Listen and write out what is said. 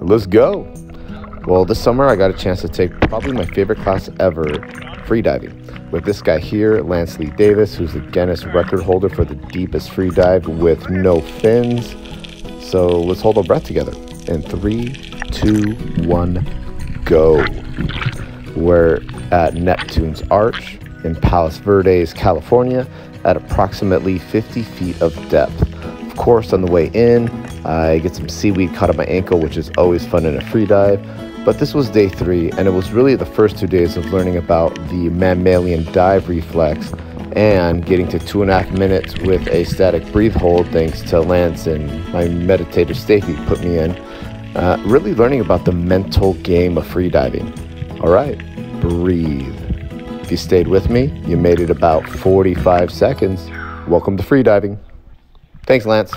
Let's go. Well, this summer I got a chance to take probably my favorite class ever, freediving, with this guy here, Lance Lee Davis, who's the Guinness record holder for the deepest free dive with no fins. So let's hold our breath together. In three, two, one, go. We're at Neptune's Arch in Palos Verdes, California, at approximately 50 feet of depth. Of course, on the way in, I get some seaweed caught on my ankle, which is always fun in a free dive. But this was day three, and it was really the first two days of learning about the mammalian dive reflex and getting to two and a half minutes with a static breathe hold, thanks to Lance and my meditative state he put me in. Uh, really learning about the mental game of free diving. All right, breathe. If you stayed with me, you made it about 45 seconds. Welcome to free diving. Thanks, Lance.